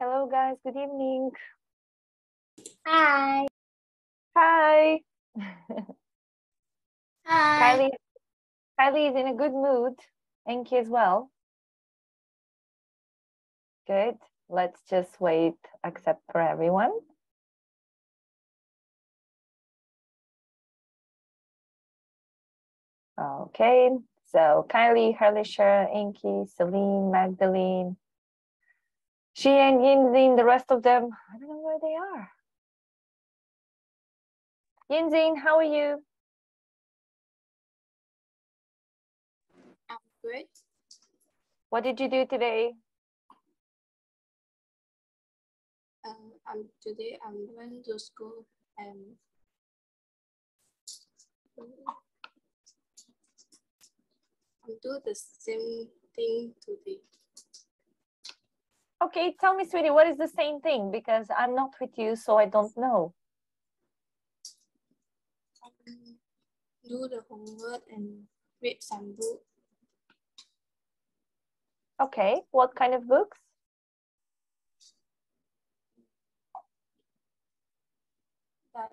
Hello, guys. Good evening. Hi. Hi. Hi. Kylie. Kylie is in a good mood. Enki as well. Good. Let's just wait, except for everyone. Okay. So Kylie, Herlisha, Enki, Celine, Magdalene, she and Yinzin, the rest of them, I don't know where they are. Yinzin, how are you? I'm good. What did you do today? Um, today I'm going to school and I'm do the same thing today. Okay, tell me, sweetie, what is the same thing? Because I'm not with you, so I don't know. Um, do the homework and read some book. Okay, what kind of books?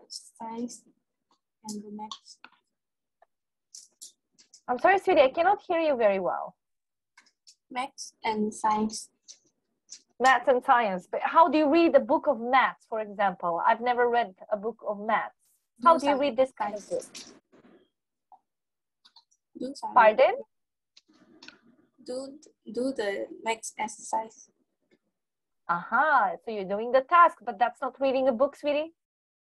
Science and the maths. I'm sorry, sweetie, I cannot hear you very well. Maths and science. Maths and science, but how do you read a book of maths, for example? I've never read a book of maths. How do you read this kind of book? Do Pardon? do do the next exercise. Aha, so you're doing the task, but that's not reading a book, sweetie.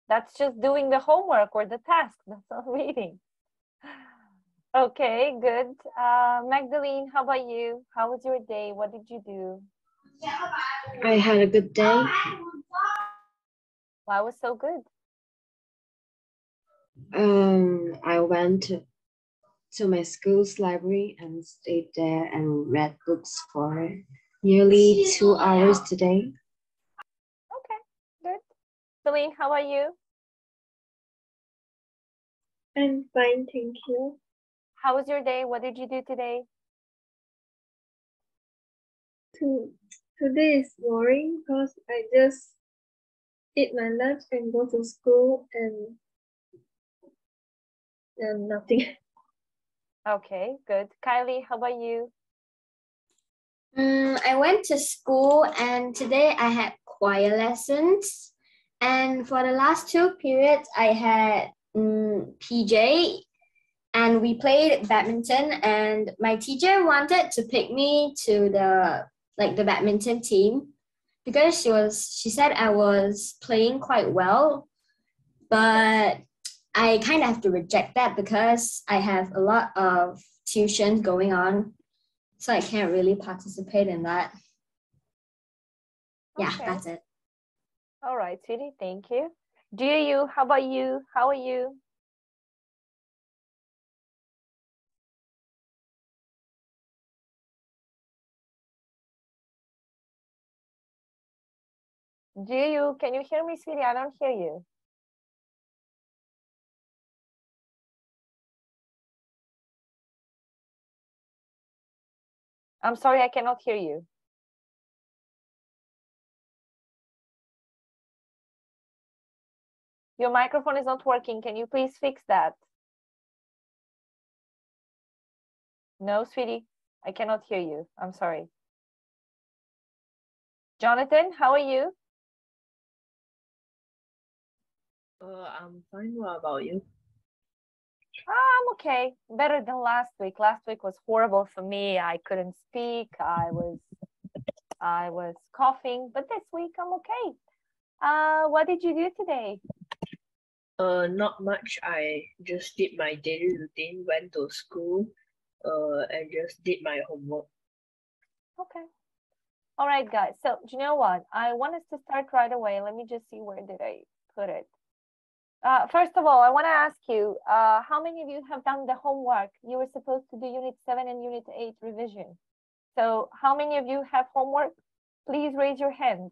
That's just doing the homework or the task. That's not reading. Okay, good. Uh, Magdalene, how about you? How was your day? What did you do? I had a good day. Why was so good? Um, I went to, to my school's library and stayed there and read books for nearly two hours today. Okay, good. Celine, how are you? I'm fine, thank you. How was your day? What did you do today? To, today is boring because I just eat my lunch and go to school and and nothing. Okay, good. Kylie, how about you? Mm, I went to school and today I had choir lessons. And for the last two periods, I had mm, PJ and we played badminton. And my teacher wanted to pick me to the like the badminton team because she was she said I was playing quite well, but I kind of have to reject that because I have a lot of tuition going on so I can't really participate in that. Yeah, that's it. All right, sweetie, thank you. Do you? How about you? How are you? Do you? Can you hear me, sweetie? I don't hear you. I'm sorry, I cannot hear you. Your microphone is not working. Can you please fix that? No, sweetie, I cannot hear you. I'm sorry. Jonathan, how are you? Uh, I'm fine. What about you? Ah, I'm okay. Better than last week. Last week was horrible for me. I couldn't speak. I was I was coughing, but this week I'm okay. Uh, what did you do today? Uh, not much. I just did my daily routine, went to school, uh, and just did my homework. Okay. All right, guys. So do you know what? I want us to start right away. Let me just see where did I put it. Uh, first of all, I want to ask you, uh, how many of you have done the homework? You were supposed to do Unit 7 and Unit 8 revision. So how many of you have homework? Please raise your hand.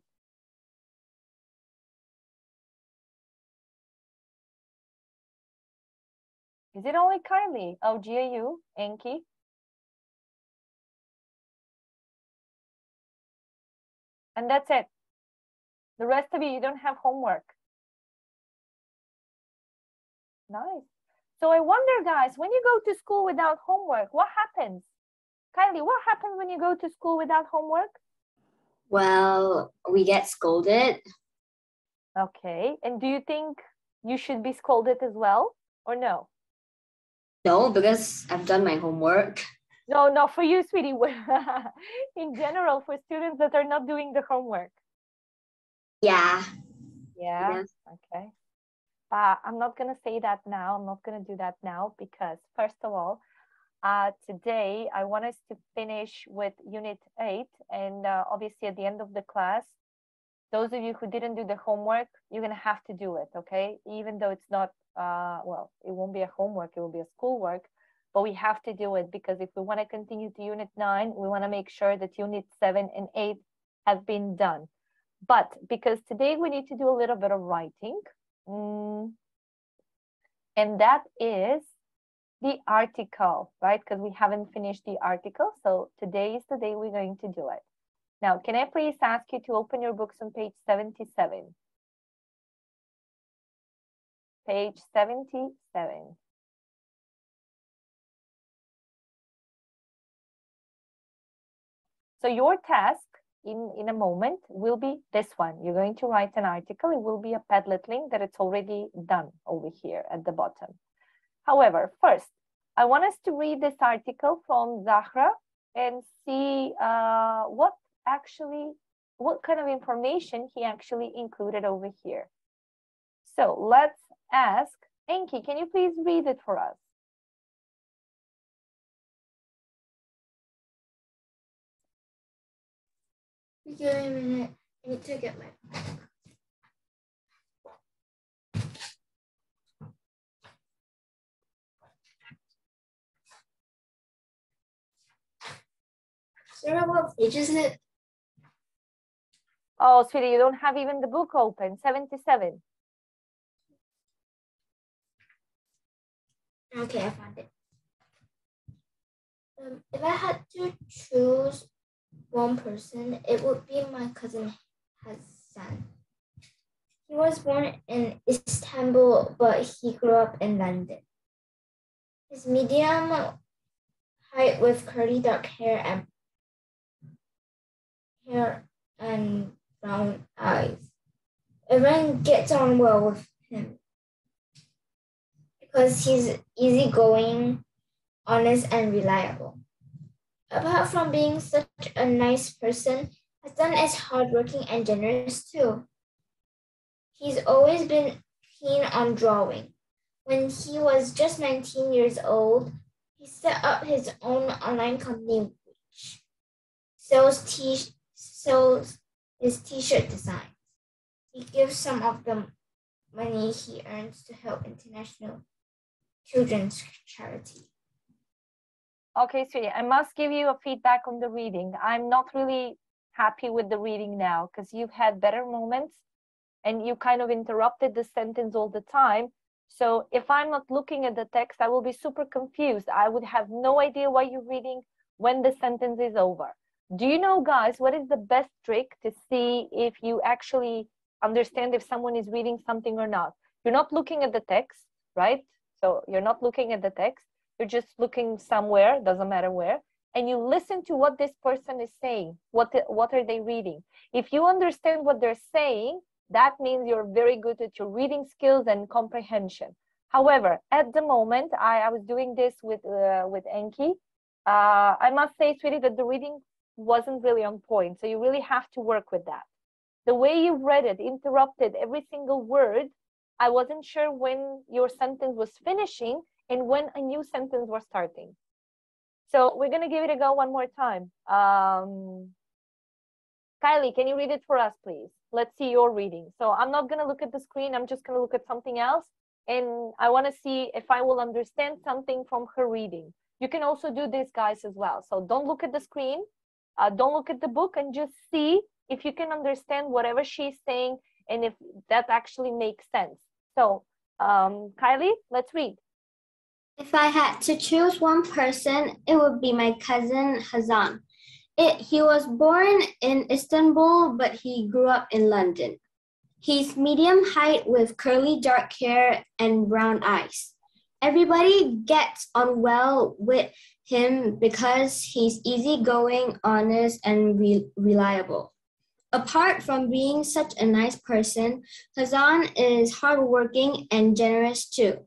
Is it only Kylie? Oh, GAU, Enki. And that's it. The rest of you, you don't have homework. Nice. So I wonder, guys, when you go to school without homework, what happens? Kylie, what happens when you go to school without homework? Well, we get scolded. Okay. And do you think you should be scolded as well or no? No, because I've done my homework. No, no, for you, sweetie. In general, for students that are not doing the homework. Yeah. Yeah. Yes. Okay. But I'm not going to say that now. I'm not going to do that now because, first of all, uh, today I want us to finish with Unit 8. And uh, obviously, at the end of the class, those of you who didn't do the homework, you're going to have to do it, okay? Even though it's not, uh, well, it won't be a homework, it will be a schoolwork, but we have to do it because if we want to continue to Unit 9, we want to make sure that Unit 7 and 8 have been done. But because today we need to do a little bit of writing, mm, and that is the article, right? Because we haven't finished the article. So today is the day we're going to do it. Now, can I please ask you to open your books on page 77? Page 77. So your task in, in a moment will be this one. You're going to write an article. It will be a Padlet link that it's already done over here at the bottom. However, first, I want us to read this article from Zahra and see uh, what actually, what kind of information he actually included over here. So let's ask, Enki, can you please read it for us? Give me a minute. I need to get my Sarah, what page is it? Oh, sweetie, you don't have even the book open, 77. Okay, I found it. Um, if I had to choose one person, it would be my cousin Hassan. He was born in Istanbul, but he grew up in London. His medium height with curly dark hair and hair and brown eyes. Everyone gets on well with him because he's easygoing, honest, and reliable. Apart from being such a nice person, Hassan is hardworking and generous too. He's always been keen on drawing. When he was just 19 years old, he set up his own online company which sells, t- sells his t-shirt designs. He gives some of the money he earns to help international children's charity. Okay, sweetie, I must give you a feedback on the reading. I'm not really happy with the reading now because you've had better moments and you kind of interrupted the sentence all the time. So if I'm not looking at the text, I will be super confused. I would have no idea why you're reading when the sentence is over. Do you know, guys, what is the best trick to see if you actually understand if someone is reading something or not? You're not looking at the text, right? So you're not looking at the text. You're just looking somewhere, doesn't matter where, and you listen to what this person is saying. What, what are they reading? If you understand what they're saying, that means you're very good at your reading skills and comprehension. However, at the moment, I, I was doing this with, uh, with Enki. Uh, I must say, sweetie, that the reading wasn't really on point. So you really have to work with that. The way you read it interrupted every single word. I wasn't sure when your sentence was finishing and when a new sentence was starting. So we're going to give it a go one more time. Um, Kylie, can you read it for us, please? Let's see your reading. So I'm not going to look at the screen. I'm just going to look at something else. And I want to see if I will understand something from her reading. You can also do this, guys, as well. So don't look at the screen. Uh, don't look at the book and just see if you can understand whatever she's saying and if that actually makes sense. So um, Kylie, let's read. If I had to choose one person, it would be my cousin Hazan. It, he was born in Istanbul, but he grew up in London. He's medium height with curly dark hair and brown eyes. Everybody gets on well with him because he's easygoing, honest, and re- reliable. Apart from being such a nice person, Hassan is hardworking and generous too.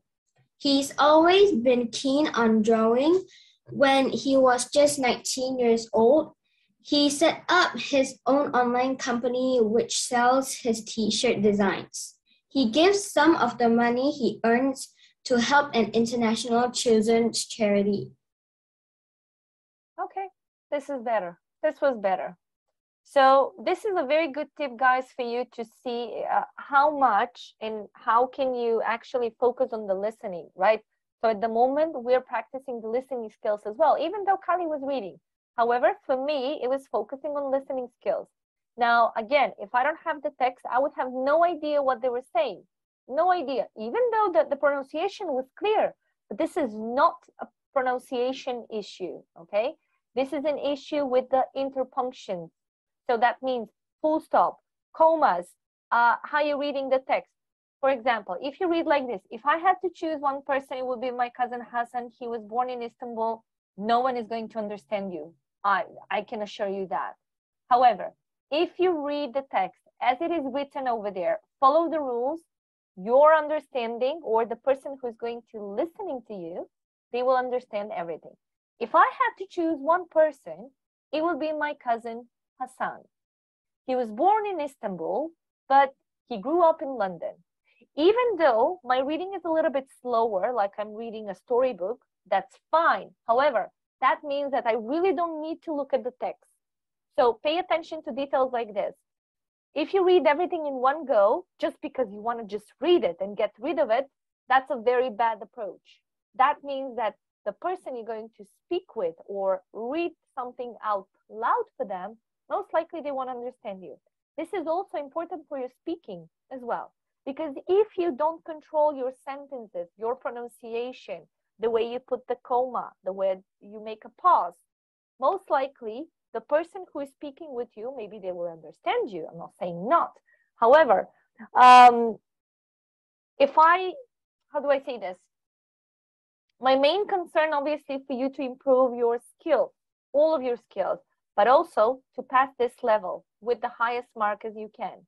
He's always been keen on drawing. When he was just 19 years old, he set up his own online company which sells his t shirt designs. He gives some of the money he earns to help an international children's charity. Okay, this is better. This was better. So this is a very good tip, guys, for you to see uh, how much and how can you actually focus on the listening, right? So at the moment, we're practicing the listening skills as well, even though Kali was reading. However, for me, it was focusing on listening skills. Now, again, if I don't have the text, I would have no idea what they were saying. No idea, even though the, the pronunciation was clear. But this is not a pronunciation issue, okay? This is an issue with the interpunctions. So that means full stop, commas, uh, how you're reading the text. For example, if you read like this, if I had to choose one person, it would be my cousin Hassan. He was born in Istanbul. No one is going to understand you. I, I can assure you that. However, if you read the text as it is written over there, follow the rules, your understanding or the person who's going to listening to you, they will understand everything. If I had to choose one person, it would be my cousin Hassan. He was born in Istanbul, but he grew up in London. Even though my reading is a little bit slower, like I'm reading a storybook, that's fine. However, that means that I really don't need to look at the text. So pay attention to details like this. If you read everything in one go, just because you want to just read it and get rid of it, that's a very bad approach. That means that the person you're going to speak with or read something out loud for them, most likely they won't understand you. This is also important for your speaking as well. Because if you don't control your sentences, your pronunciation, the way you put the comma, the way you make a pause, most likely the person who is speaking with you, maybe they will understand you. I'm not saying not. However, um, if I, how do I say this? My main concern, obviously, for you to improve your skills, all of your skills, but also to pass this level with the highest mark as you can.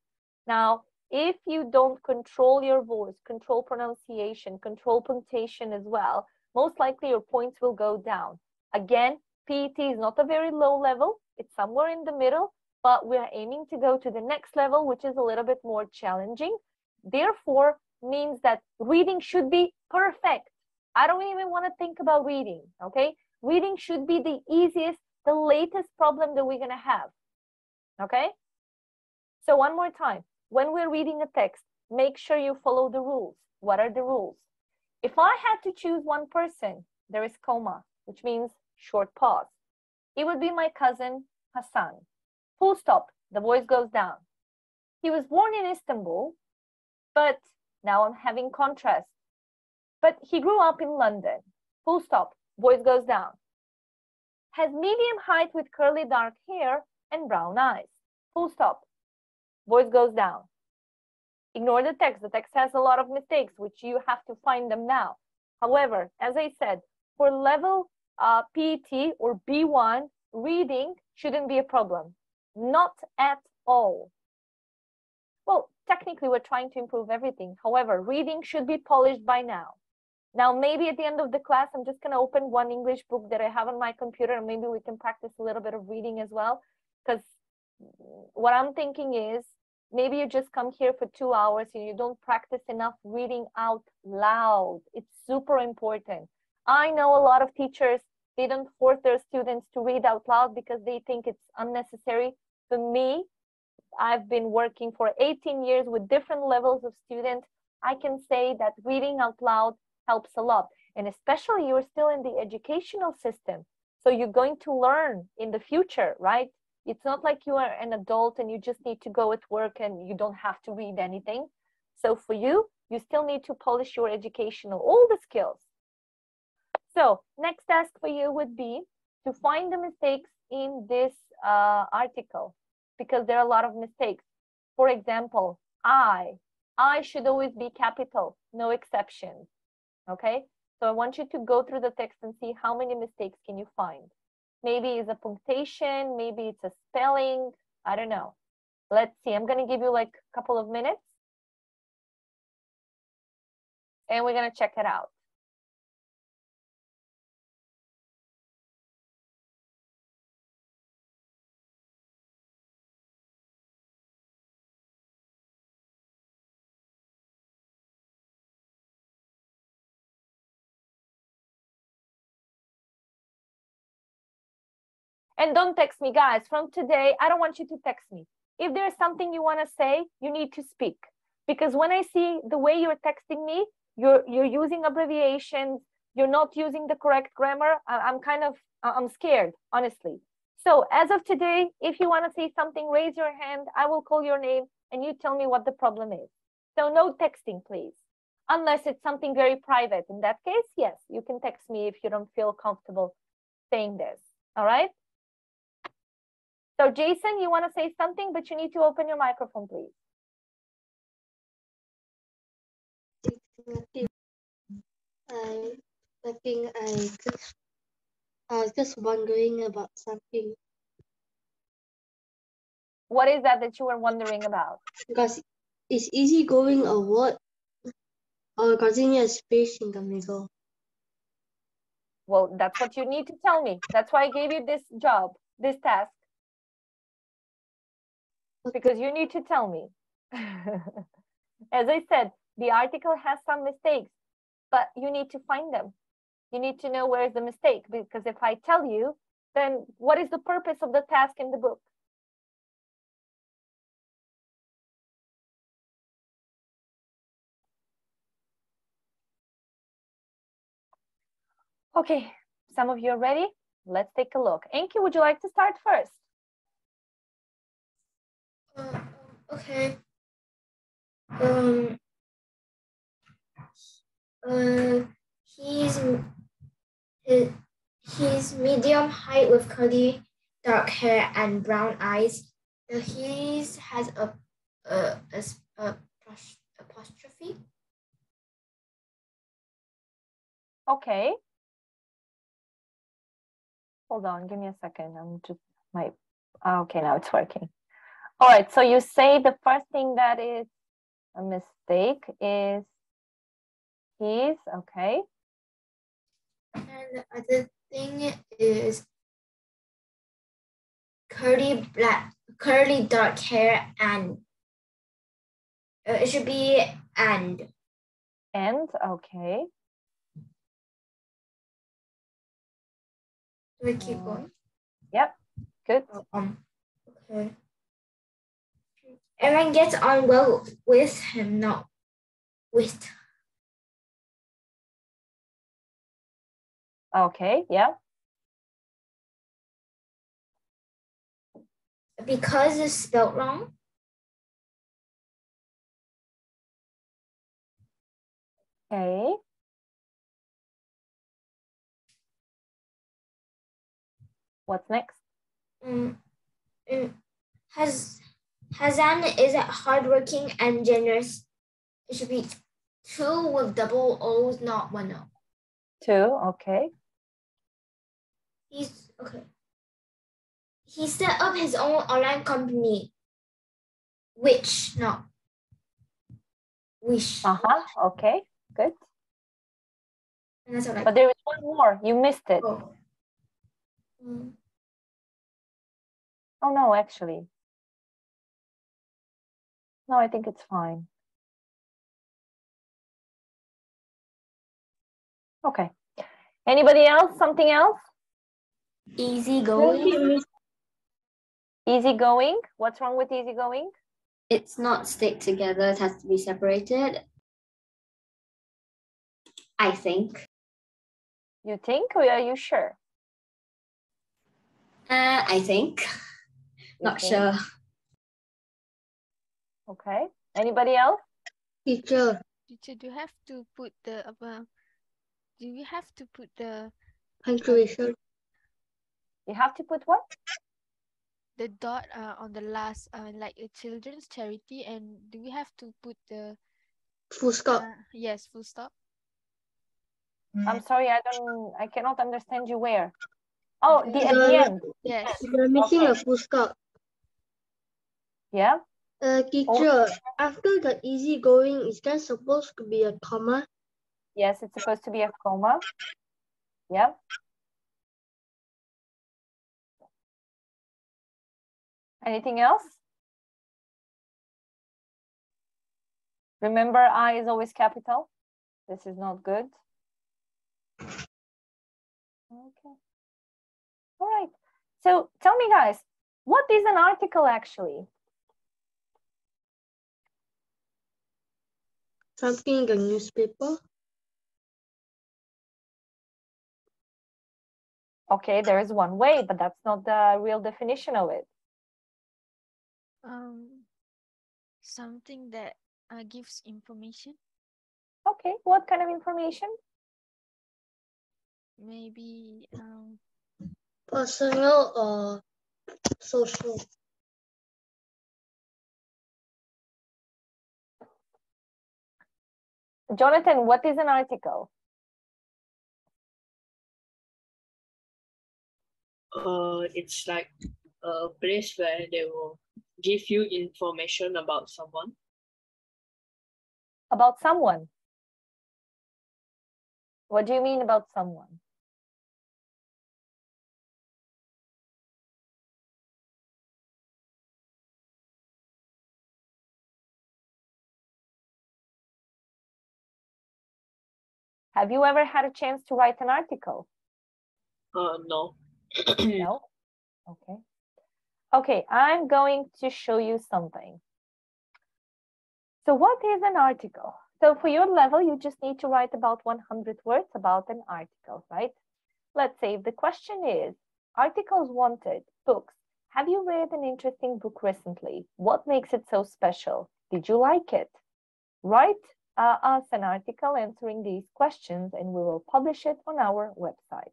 Now, if you don't control your voice, control pronunciation, control punctuation as well, most likely your points will go down. Again, PET is not a very low level, it's somewhere in the middle, but we're aiming to go to the next level, which is a little bit more challenging. Therefore, means that reading should be perfect. I don't even want to think about reading, okay? Reading should be the easiest, the latest problem that we're going to have, okay? So one more time, when we're reading a text, make sure you follow the rules. What are the rules? If I had to choose one person, there is comma, which means short pause. It would be my cousin Hassan. Full stop, the voice goes down. He was born in Istanbul, but now I'm having contrast. But he grew up in London. Full stop, voice goes down. Has medium height with curly dark hair and brown eyes. Full stop, voice goes down. Ignore the text. The text has a lot of mistakes, which you have to find them now. However, as I said, for level uh, PET or B1, reading shouldn't be a problem. Not at all. Well, technically, we're trying to improve everything. However, reading should be polished by now. Now, maybe at the end of the class, I'm just going to open one English book that I have on my computer, and maybe we can practice a little bit of reading as well. Because what I'm thinking is maybe you just come here for two hours and you don't practice enough reading out loud. It's super important. I know a lot of teachers, they don't force their students to read out loud because they think it's unnecessary. For me, I've been working for 18 years with different levels of students. I can say that reading out loud helps a lot. And especially you're still in the educational system. So you're going to learn in the future, right? It's not like you are an adult and you just need to go at work and you don't have to read anything. So for you, you still need to polish your educational, all the skills. So next task for you would be to find the mistakes in this uh, article because there are a lot of mistakes. For example, I. I should always be capital, no exceptions. Okay, so I want you to go through the text and see how many mistakes can you find. Maybe it's a punctuation, maybe it's a spelling, I don't know. Let's see, I'm gonna give you like a couple of minutes. And we're gonna check it out. And don't text me, guys. From today, I don't want you to text me. If there's something you want to say, you need to speak. Because when I see the way you're texting me, you're you're using abbreviations, you're not using the correct grammar. I'm kind of I'm scared, honestly. So as of today, if you want to say something, raise your hand. I will call your name and you tell me what the problem is. So no texting, please. Unless it's something very private. In that case, yes, you can text me if you don't feel comfortable saying this. All right. So Jason, you want to say something, but you need to open your microphone, please. Nothing. I nothing. I just I was just wondering about something What is that that you were wondering about? because is easy going a word or causing a space in the middle. Well, that's what you need to tell me. That's why I gave you this job, this task, because you need to tell me. As I said, the article has some mistakes, but you need to find them. You need to know where is the mistake, because if I tell you, then what is the purpose of the task in the book? Okay, some of you are ready. Let's take a look. Enki, would you like to start first? Okay. Um. Uh, he's he- he's medium height with curly dark hair and brown eyes. The he's has a a a, a apos- apostrophe. Okay. Hold on, give me a second. I'm just my ah, okay, now it's working. All right, so you say the first thing that is a mistake is he's okay. And the other thing is curly black, curly dark hair, and uh, it should be and. And okay. Do we keep going? Yep. Good. Um. Okay. Aaron gets on well with him, not with. Okay, yeah. Because it's spelled wrong. Okay. What's next? Mm, mm, Has Hazan is hardworking and generous. It should be two with double O's, not one O. Two, okay. He's okay. He set up his own online company, which not wish. Uh-huh. Okay, good. And that's all But there is one more. You missed it. Oh. Mm, Oh no, actually. No, I think it's fine. Okay. Anybody else? Something else? Easy going. Easy going? What's wrong with easy going? It's not stick together. It has to be separated. I think. You think or are you sure? Uh, I think. You Not think? sure. Okay. Anybody else? Teacher, Teacher, do you have to put the apa? Do we have to put the punctuation. You have to put what? the dot uh, on the last uh, like a children's charity and do we have to put the Full stop. uh, yes full stop I'm sorry, I don't, I cannot understand you where. Oh, the, at the The- end, yes You're missing a full stop. yeah? Uh, teacher, after the easy going, is that supposed to be a comma? Yes, it's supposed to be a comma. Yeah. Anything else? Remember, I is always capital. This is not good. Okay. All right. So tell me, guys, what is an article actually? Something in the newspaper? Okay, there is one way, but that's not the real definition of it. um something that uh, gives information Okay, what kind of information? maybe um Personal or social? Jonathan, what is an article? Uh, it's like a place where they will give you information about someone. About someone. What do you mean about someone? Have you ever had a chance to write an article? Uh, no. No? Okay. Okay, I'm going to show you something. So what is an article? So for your level, you just need to write about 100 words about an article, right? Let's say the question is, articles wanted, books. Have you read an interesting book recently? What makes it so special? Did you like it? Write uh, us an article answering these questions and we will publish it on our website.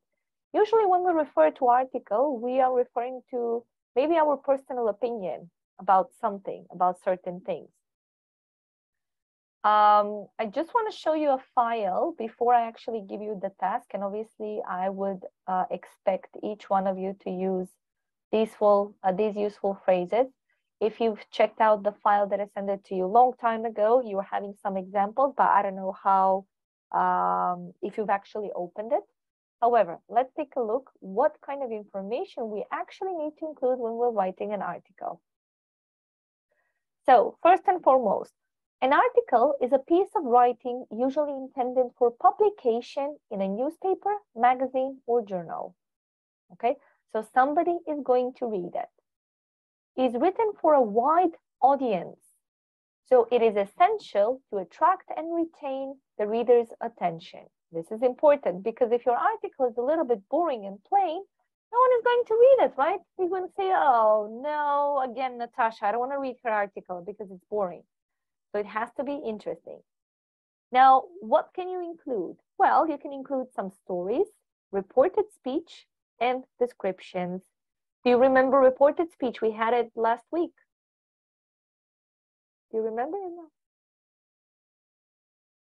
Usually when we refer to article, we are referring to maybe our personal opinion about something, about certain things. Um, I just want to show you a file before I actually give you the task. And obviously I would uh, expect each one of you to use these, full, uh, these useful phrases. If you've checked out the file that I sent it to you long time ago, you were having some examples, but I don't know how, um, if you've actually opened it. However, let's take a look what kind of information we actually need to include when we're writing an article. So first and foremost, an article is a piece of writing usually intended for publication in a newspaper, magazine, or journal. Okay, so somebody is going to read it. It's written for a wide audience. So it is essential to attract and retain the reader's attention. This is important because if your article is a little bit boring and plain, no one is going to read it, right? Going to say, oh, no, again, Natasha, I don't want to read her article because it's boring. So it has to be interesting. Now, what can you include? Well, you can include some stories, reported speech, and descriptions. Do you remember reported speech? We had it last week. Do you remember it?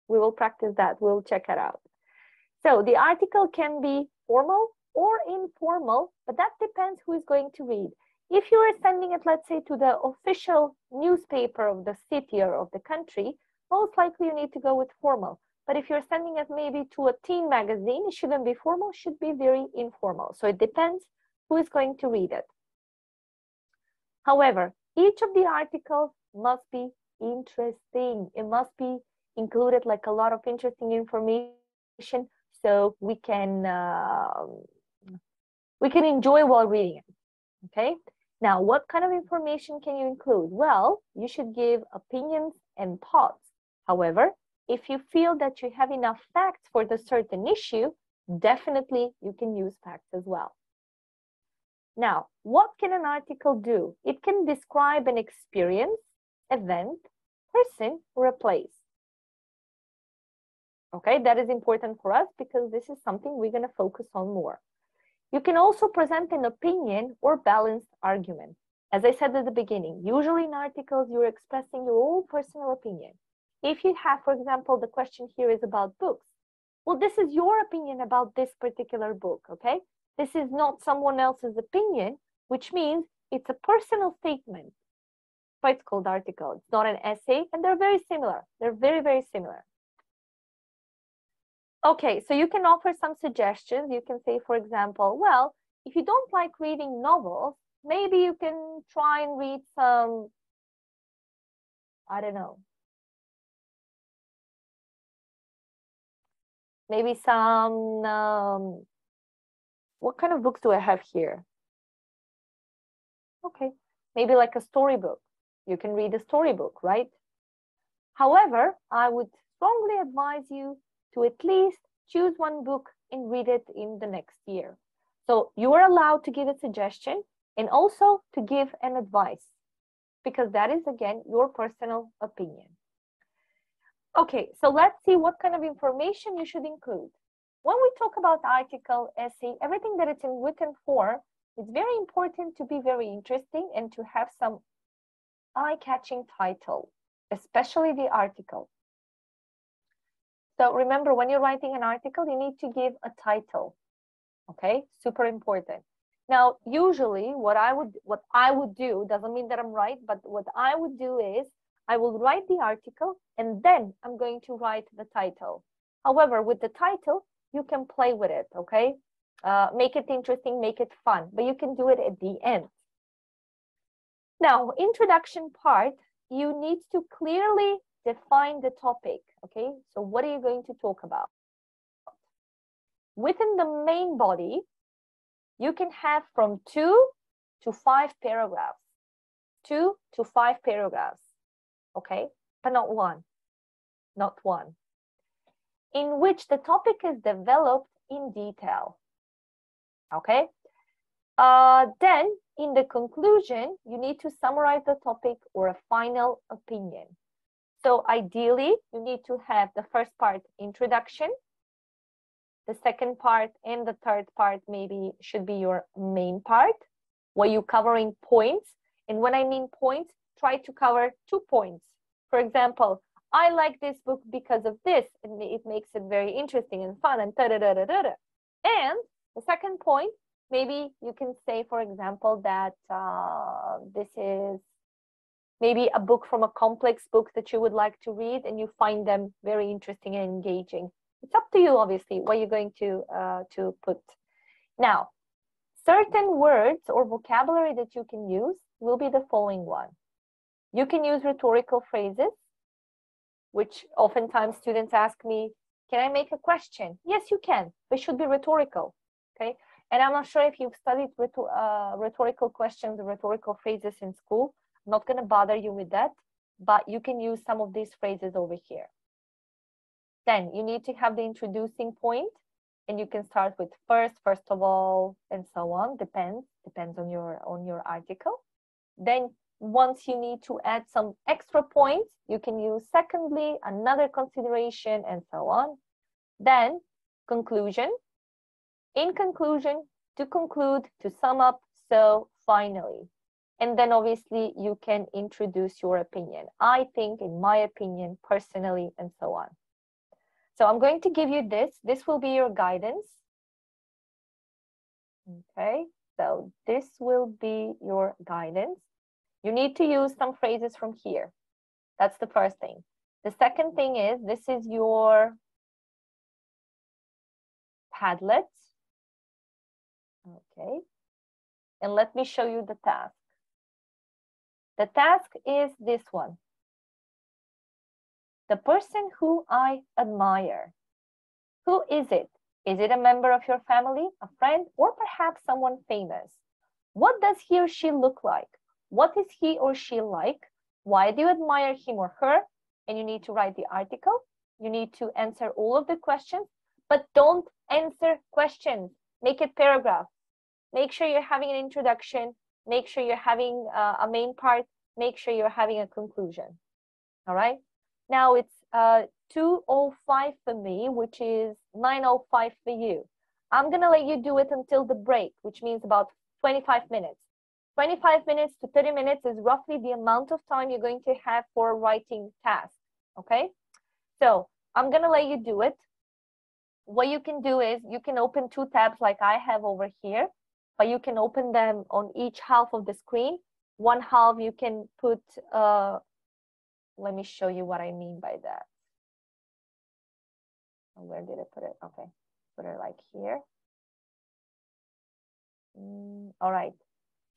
We will practice that. We'll check it out. So the article can be formal or informal, but that depends who is going to read. If you are sending it, let's say, to the official newspaper of the city or of the country, most likely you need to go with formal. But if you're sending it maybe to a teen magazine, it shouldn't be formal, should be very informal. So it depends who is going to read it. However, each of the articles must be interesting. It must be included like a lot of interesting information so we can uh, we can enjoy while reading it. Okay. Now, what kind of information can you include? Well, you should give opinions and thoughts. However, if you feel that you have enough facts for the certain issue, definitely you can use facts as well. Now, what can an article do? It can describe an experience, event, person, or a place. Okay, that is important for us because this is something we're going to focus on more. You can also present an opinion or balanced argument. As I said at the beginning, usually in articles, you're expressing your own personal opinion. If you have, for example, the question here is about books. Well, this is your opinion about this particular book, okay? This is not someone else's opinion, which means it's a personal statement. But it's called article. It's not an essay, and they're very similar. They're very, very similar. Okay, so you can offer some suggestions. You can say, for example, well, if you don't like reading novels, maybe you can try and read some, I don't know, maybe some, um, what kind of books do I have here? Okay, maybe like a storybook. You can read a storybook, right? However, I would strongly advise you to at least choose one book and read it in the next year. So you are allowed to give a suggestion and also to give an advice because that is again your personal opinion. Okay, so let's see what kind of information you should include. When we talk about article, essay, everything that it's in written form, it's very important to be very interesting and to have some eye-catching title, especially the article. So remember, when you're writing an article, you need to give a title. Okay, super important. Now, usually what I would what I would do doesn't mean that I'm right, but what I would do is I will write the article and then I'm going to write the title. However, with the title, you can play with it, okay? Uh, make it interesting, make it fun, but you can do it at the end. Now, introduction part, you need to clearly define the topic, okay? So what are you going to talk about? Within the main body, you can have from two to five paragraphs, two to five paragraphs, okay? But not one, not one, in which the topic is developed in detail, okay? Uh, then in the conclusion, you need to summarize the topic or a final opinion. So ideally, you need to have the first part introduction, the second part and the third part maybe should be your main part where you're covering points. And when I mean points, try to cover two points. For example, I like this book because of this. and it makes it very interesting and fun and da da da da da. And the second point, maybe you can say, for example, that uh, this is maybe a book from a complex book that you would like to read and you find them very interesting and engaging. It's up to you, obviously, what you're going to, uh, to put. Now, certain words or vocabulary that you can use will be the following one. You can use rhetorical phrases, which oftentimes students ask me, can I make a question? Yes, you can, but should be rhetorical, okay? And I'm not sure if you've studied rhetor uh, rhetorical questions rhetorical phrases in school, I'm not going to bother you with that, but you can use some of these phrases over here. Then you need to have the introducing point and you can start with first, first of all, and so on. Depends, depends on your on your article. Then once you need to add some extra points, you can use secondly, another consideration, and so on. Then conclusion. In conclusion, to conclude, to sum up, so finally. And then obviously you can introduce your opinion. I think, in my opinion, personally, and so on. So I'm going to give you this. This will be your guidance. Okay, so this will be your guidance. You need to use some phrases from here. That's the first thing. The second thing is this is your Padlet. Okay, and let me show you the task. The task is this one. The person who I admire. Who is it? Is it a member of your family, a friend, or perhaps someone famous? What does he or she look like? What is he or she like? Why do you admire him or her? And you need to write the article. You need to answer all of the questions, but don't answer questions. Make it paragraph. Make sure you're having an introduction, make sure you're having uh, a main part, make sure you're having a conclusion. All right. Now it's uh, 205 for me, which is 905 for you. I'm gonna let you do it until the break, which means about 25 minutes. 25 minutes to 30 minutes is roughly the amount of time you're going to have for writing tasks, okay? So I'm gonna let you do it. What you can do is you can open two tabs like I have over here, but you can open them on each half of the screen. One half you can put, uh, let me show you what I mean by that. Where did I put it? Okay, put it like here. Mm, all right,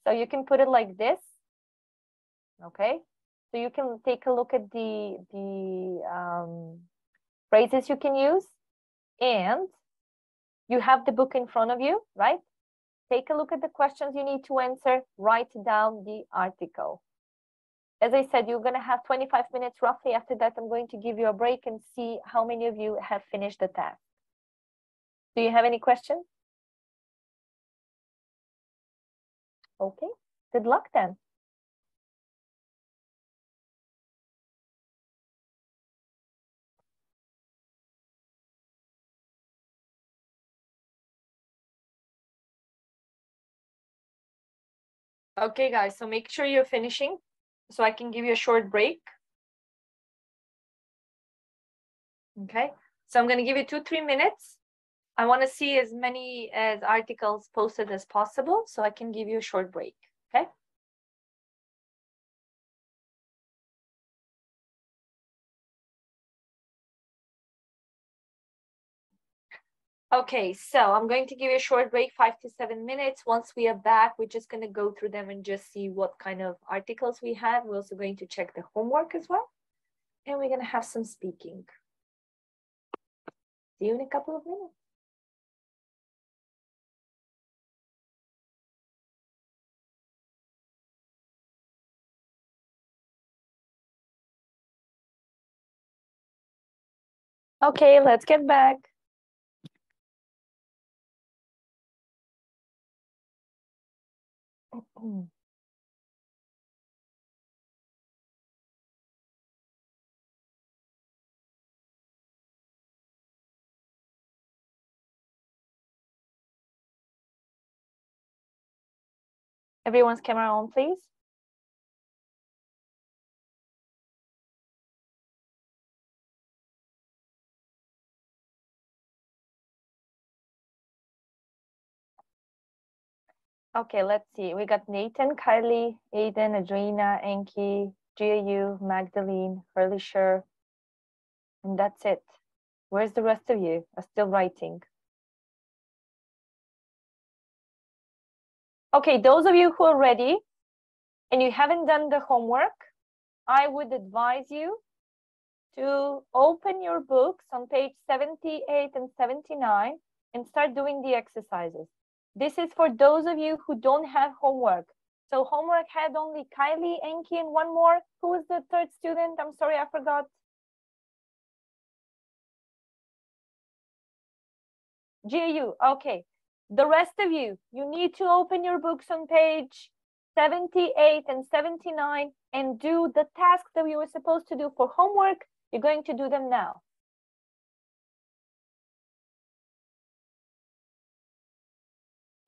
so you can put it like this, okay? So you can take a look at the, the um, phrases you can use and you have the book in front of you, right? Take a look at the questions you need to answer, write down the article. As I said, you're gonna have 25 minutes roughly. After that, I'm going to give you a break and see how many of you have finished the task. Do you have any questions? Okay, good luck then. Okay, guys, so make sure you're finishing so I can give you a short break. Okay, so I'm gonna give you two, three minutes. I wanna see as many as articles posted as possible so I can give you a short break, okay? Okay, so I'm going to give you a short break, five to seven minutes. Once we are back, we're just going to go through them and just see what kind of articles we have. We're also going to check the homework as well. And we're going to have some speaking. See you in a couple of minutes. Okay, let's get back. Everyone's camera on, please. Okay, let's see. We got Nathan, Kylie, Aiden, Adrina, Enki, GAU, Magdalene, Hurlisher, and that's it. Where's the rest of you? Are still writing. Okay, those of you who are ready and you haven't done the homework, I would advise you to open your books on page 78 and 79 and start doing the exercises. This is for those of you who don't have homework. So homework had only Kylie, Enki, and one more. Who was the third student? I'm sorry, I forgot. GAU, okay. The rest of you, you need to open your books on page 78 and 79 and do the tasks that we were supposed to do for homework. You're going to do them now.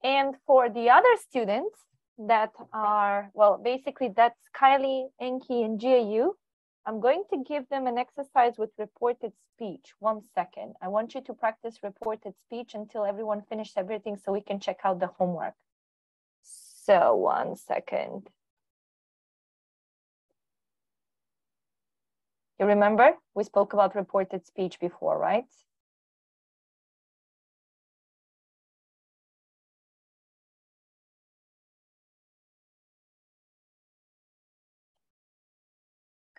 And for the other students that are, well, basically that's Kylie, Enki, and GAU, I'm going to give them an exercise with reported speech. One second. I want you to practice reported speech until everyone finishes everything so we can check out the homework. So one second. You remember we spoke about reported speech before, right?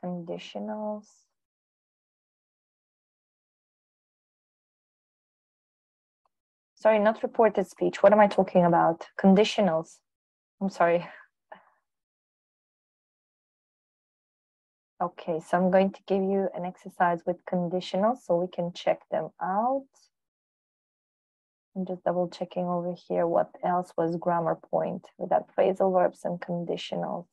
Conditionals. Sorry, not reported speech. What am I talking about? Conditionals. I'm sorry. Okay, so I'm going to give you an exercise with conditionals so we can check them out. I'm just double checking over here what else was grammar point with that phrasal verbs and conditionals.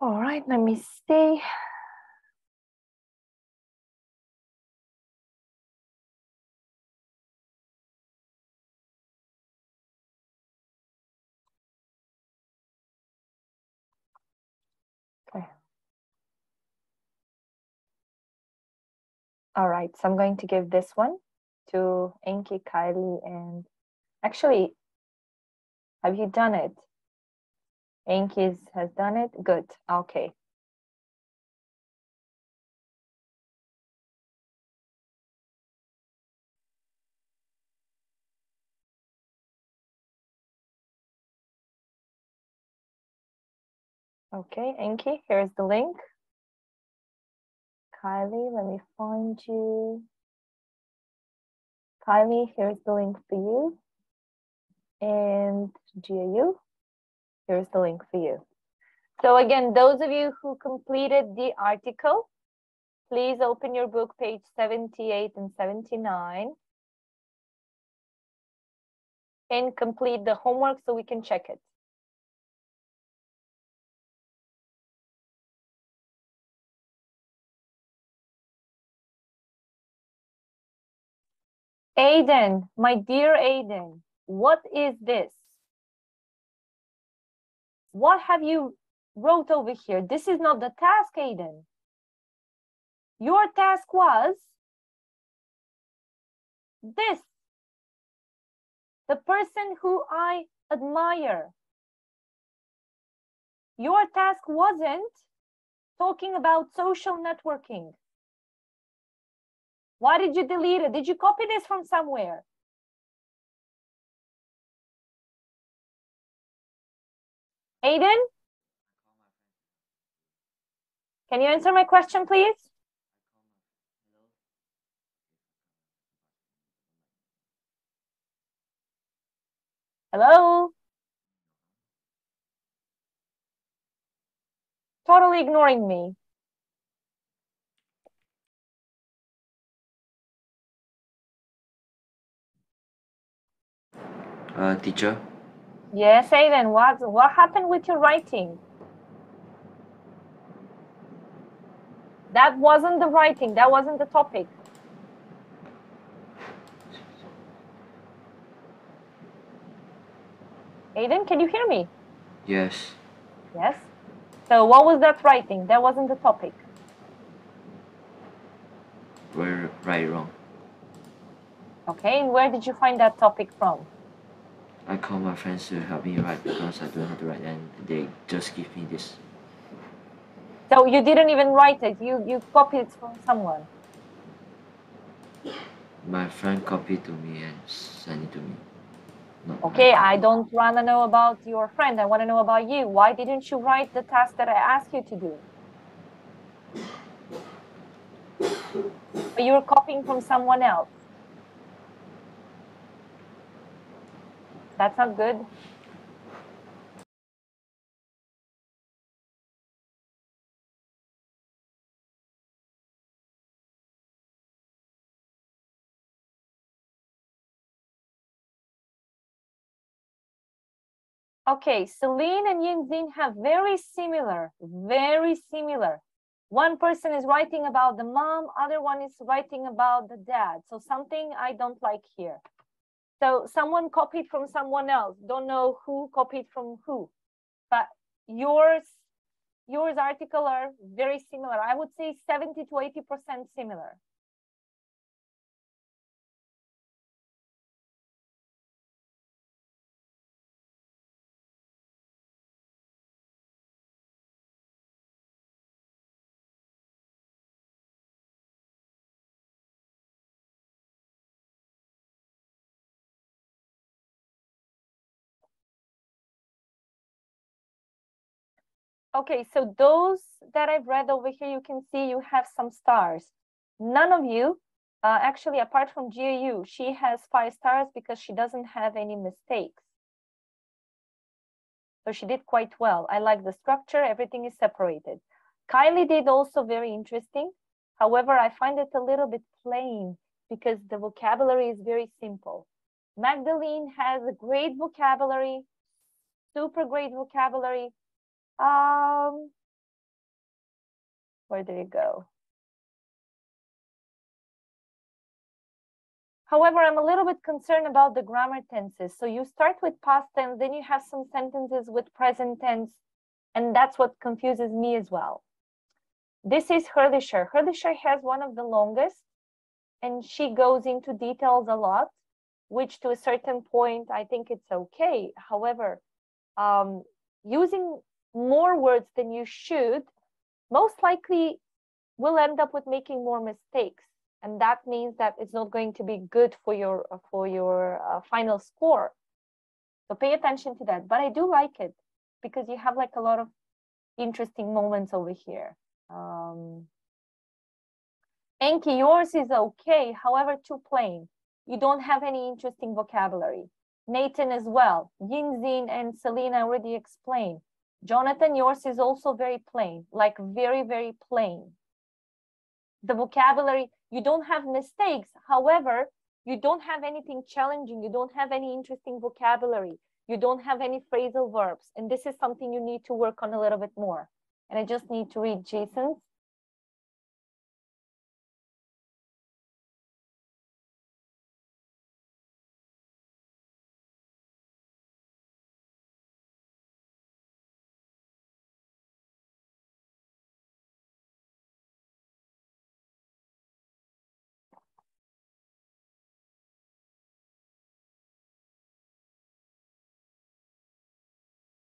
All right, let me see. All right, so I'm going to give this one to Enki, Kylie, and actually, have you done it? Enki has done it. Good. Okay. Okay, Enki, here's the link. Kylie, let me find you. Kylie, here's the link for you. And GAU, here's the link for you. So again, those of you who completed the article, please open your book page 78 and 79 and complete the homework so we can check it. Aiden, my dear Aiden, what is this? What have you wrote over here? This is not the task, Aiden. Your task was this. The person who I admire. Your task wasn't talking about social networking. Why did you delete it? Did you copy this from somewhere? Aiden? Can you answer my question, please? Hello? Totally ignoring me. Uh, teacher, Yes, Aiden, what, what happened with your writing? That wasn't the writing, that wasn't the topic. Aiden, can you hear me? yes, Yes. So what was that writing? That wasn't the topic. we're right wrong. Okay, and where did you find that topic from? I call my friends to help me write because I don't know how to write and they just give me this. So you didn't even write it, you, you copied it from someone. My friend copied to me and sent it to me. Not Okay. I don't want to know about your friend. I want to know about you. Why didn't you write the task that I asked you to do? You're copying from someone else. That's not good. Okay, Celine and Yinzin have very similar, very similar. One person is writing about the mom, other one is writing about the dad. So something I don't like here. So someone copied from someone else. Don't know who copied from who. But yours, yours article are very similar. I would say 70 to 80% similar. Okay, so those that I've read over here, you can see you have some stars. None of you, uh, actually, apart from GAU, she has five stars because she doesn't have any mistakes. So she did quite well. I like the structure, everything is separated. Kylie did also very interesting. However, I find it a little bit plain because the vocabulary is very simple. Magdalene has a great vocabulary, super great vocabulary. Um, Where did it go? However, I'm a little bit concerned about the grammar tenses. So you start with past tense, then you have some sentences with present tense, and that's what confuses me as well. This is Hurlisher. Hurlisher has one of the longest, and she goes into details a lot, which to a certain point, I think it's okay. However, um, using more words than you should, most likely will end up with making more mistakes. And that means that it's not going to be good for your for your uh, final score. So pay attention to that. But i do like it because you have like a lot of interesting moments over here. Um Enki, yours is okay. However too plain. You don't have any interesting vocabulary. Nathan as well. Yinzin and selena already explained jonathan yours is also very plain like very very plain. The vocabulary you don't have mistakes. However you don't have anything challenging. You don't have any interesting vocabulary. You don't have any phrasal verbs. And this is something you need to work on a little bit more. And i just need to read jason's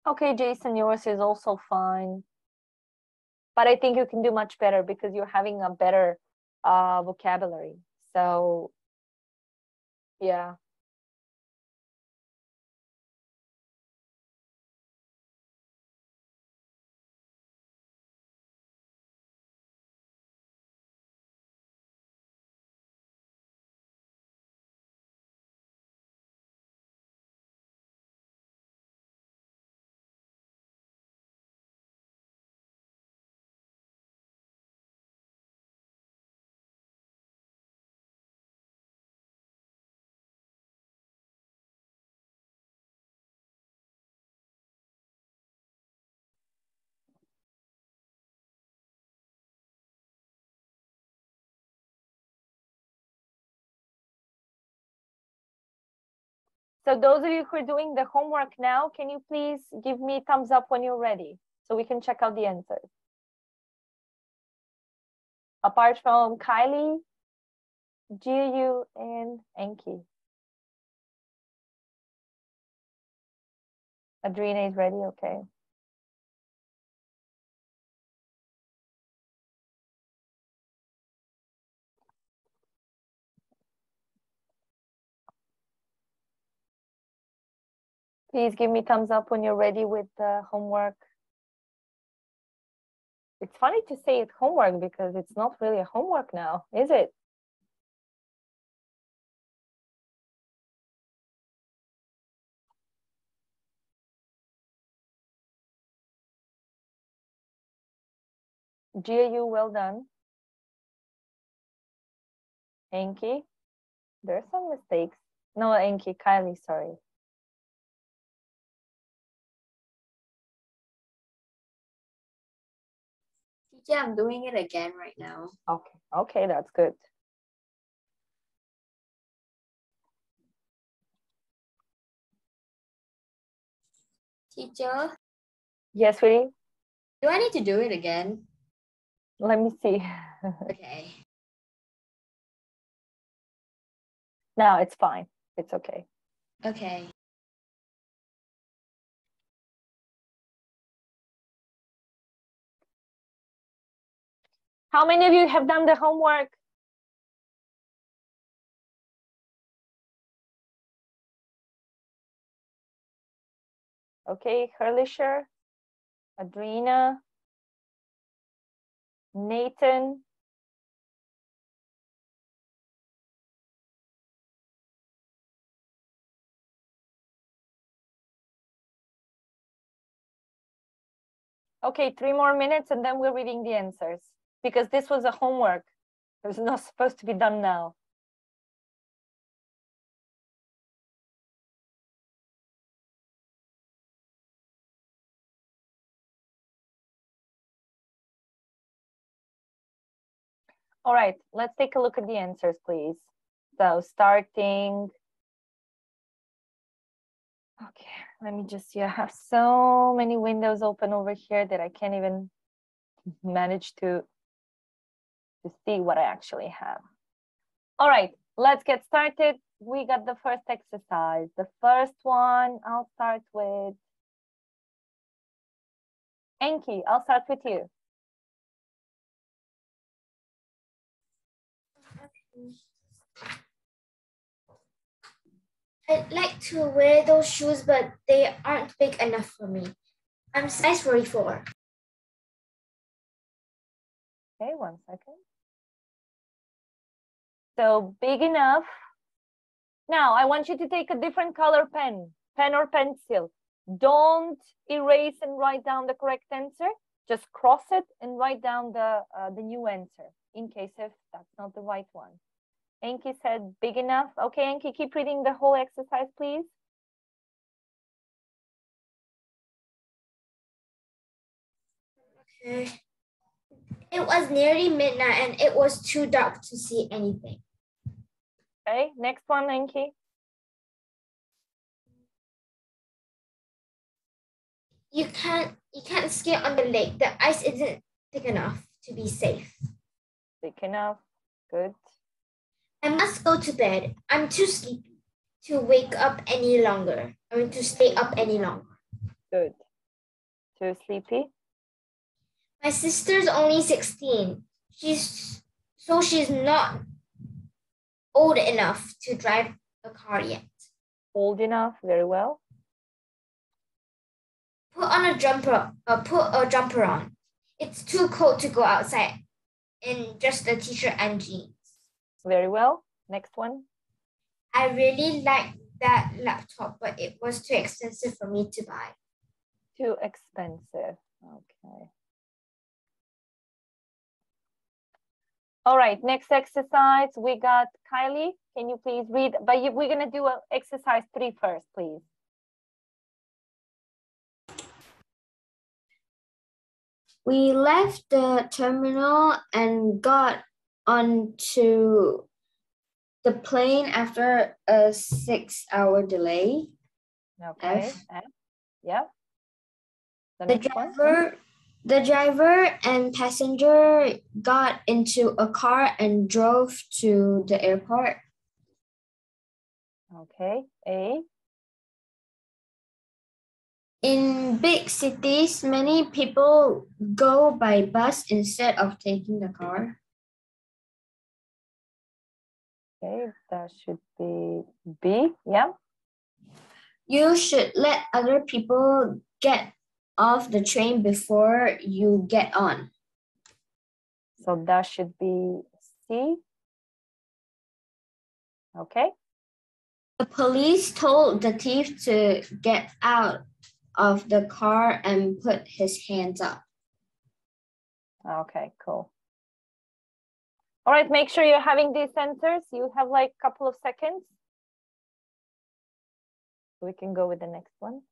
Okay, Jason, yours is also fine. But I think you can do much better because you're having a better uh, vocabulary. So, yeah. So those of you who are doing the homework now, can you please give me thumbs up when you're ready so we can check out the answers? Apart from Kylie, Jiu, and Enki. Adrina is ready, okay. Please give me thumbs up when you're ready with the homework. It's funny to say it's homework because it's not really a homework now, is it? GAU, well done. Enki, there's some mistakes. No, Enki, Kylie, sorry. Teacher, I'm doing it again right now. Okay, okay, that's good. Teacher, Yes, sweetie, do I need to do it again? let me see. Okay. no, it's fine. It's okay. Okay. How many of you have done the homework? Okay, Herlisher, Adrina, Nathan, Okay, three more minutes and then we're reading the answers because this was a homework. It was not supposed to be done now. All right, let's take a look at the answers, please. So starting. Okay, let me just see. I have so many windows open over here that I can't even manage to, to see what I actually have. All right, let's get started. We got the first exercise. The first one, I'll start with Enki, I'll start with you. I'd like to wear those shoes, but they aren't big enough for me. I'm size 44. Okay, one second. So big enough. Now I want you to take a different color pen, pen or pencil. Don't erase and write down the correct answer. Just cross it and write down the, uh, the new answer in case if that's not the right one. Enki said big enough. Okay, Enki, keep reading the whole exercise, please. Okay. It was nearly midnight and it was too dark to see anything. Okay, next one, Enki. You can't you can't skate on the lake. The ice isn't thick enough to be safe. Thick enough. Good. I must go to bed. I'm too sleepy to wake up any longer. I mean to stay up any longer. Good. Too sleepy. My sister's only 16. She's so she's not old enough to drive a car yet. Old enough, very well. Put on a jumper, uh, put a jumper on. It's too cold to go outside in just a t-shirt and jeans. Very well. Next one. I really like that laptop, but it was too expensive for me to buy. Too expensive. Okay. All right, next exercise, we got Kylie. Can you please read? But we're gonna do exercise three first, please. We left the terminal and got onto the plane after a six hour delay. Okay. F. F. Yeah. The, The driver, the driver and passenger got into a car and drove to the airport. Okay. A. In big cities, many people go by bus instead of taking the car. Okay, that should be B. Yeah. You should let other people get off the train before you get on. So that should be C. Okay. The police told the thief to get out of the car and put his hands up. Okay, cool. All right, make sure you're having these answers. You have like a couple of seconds. We can go with the next one.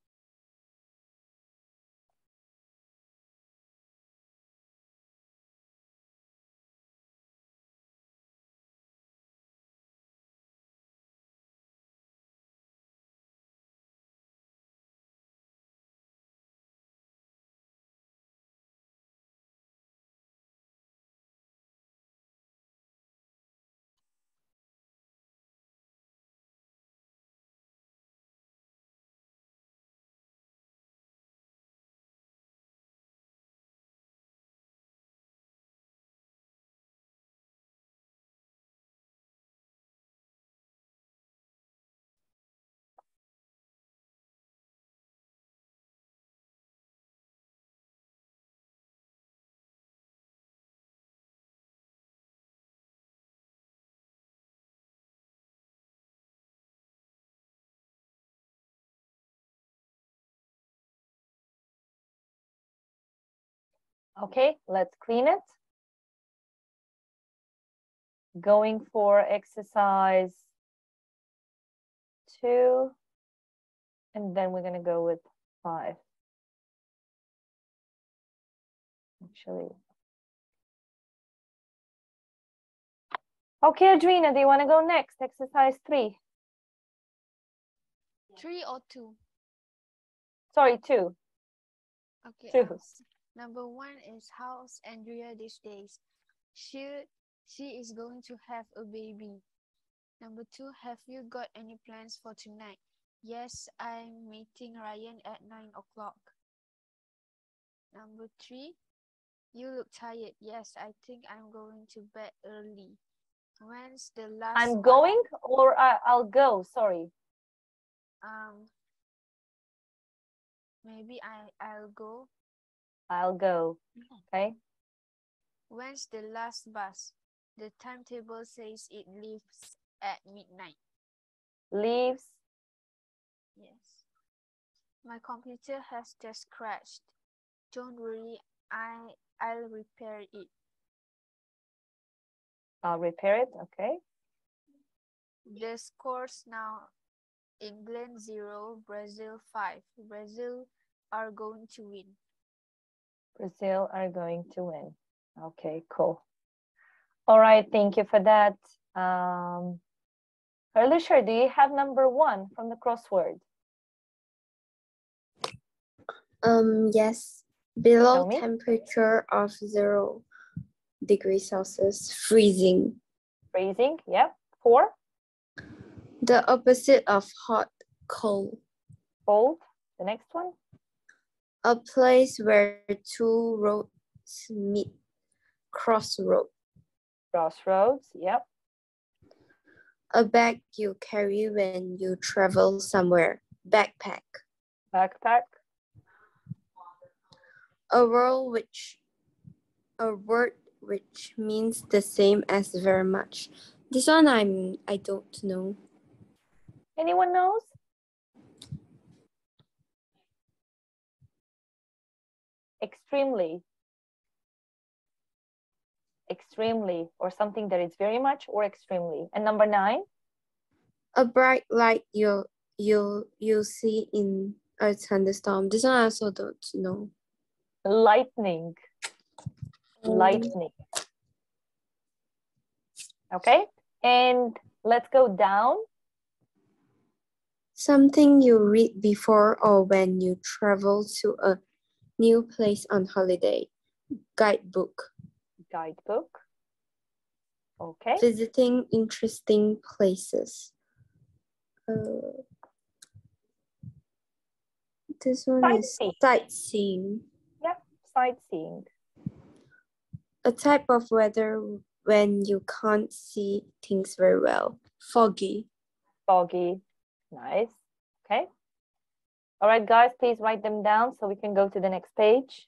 Okay, let's clean it. Going for exercise two, and then we're gonna go with five. Actually, Okay, Adrina, do you want to go next? Exercise three. Three or two? Sorry, two. Okay. Two. Um, number one is how's Andrea these days? She she is going to have a baby. Number two, have you got any plans for tonight? Yes, I'm meeting Ryan at nine o'clock. Number three, you look tired. Yes, I think I'm going to bed early. When's the last I'm going or I, I'll go. Sorry. Um, maybe I I'll go. I'll go. Mm. Okay. When's the last bus? The timetable says it leaves at midnight. Leaves. Yes. My computer has just crashed. Don't worry, I I'll repair it. I'll repair it. Okay. The scores now England 0, Brazil 5. Brazil are going to win. Brazil are going to win. Okay, cool. All right, thank you for that. Um, Alicia, do you have number one from the crossword? Um, yes. Below temperature of zero degrees Celsius, freezing. Freezing, yep. Four, The opposite of hot, cold. cold. The next one, A place where two roads meet. Crossroad. crossroads, yep. A bag you carry when you travel somewhere. Backpack. Backpack, A word which a word which means the same as very much. This one I'm I don't know. anyone knows? Extremely. Extremely, or something that is very much or extremely. And number nine, A bright light you you you see in a thunderstorm. This one I also don't know. lightning. Mm. Lightning. Okay, and let's go down. Something you read before or when you travel to a new place on holiday. Guidebook. Guidebook. Okay, Visiting interesting places. Uh, this one is Sightseeing. sightseeing. yep, sightseeing. A type of weather when you can't see things very well. Foggy. foggy. Nice. Okay. All right, guys, please write them down so we can go to the next page.